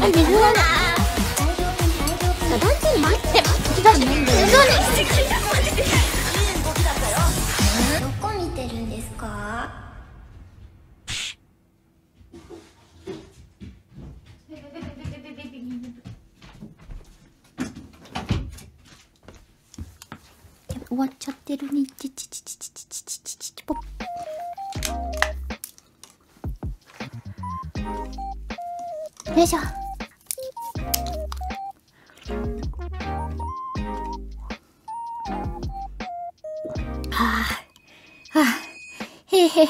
ないダンス待って違う水がないどこ見てるんですか終わっちゃってるねちちちちちちちちちちちぽっよいしょ。へ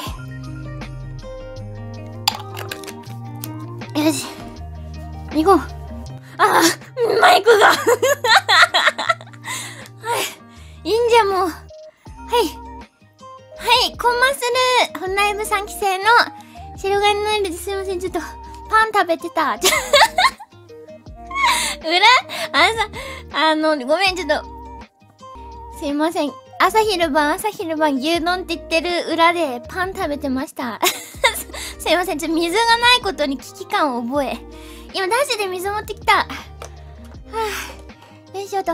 よし。行こう。ああマイクが。はい。いいんじゃもう。はい。はい、コンマスル、本ライブ3期生の白ガニナイルですすいません、ちょっと、パン食べてた。裏？あのさ、あの、ごめん、ちょっと、すいません。朝昼晩、朝昼晩、牛丼って言ってる裏でパン食べてました。すいません、ちょ水がないことに危機感を覚え。今、ダッシュで水持ってきた。はぁ、よいしょと。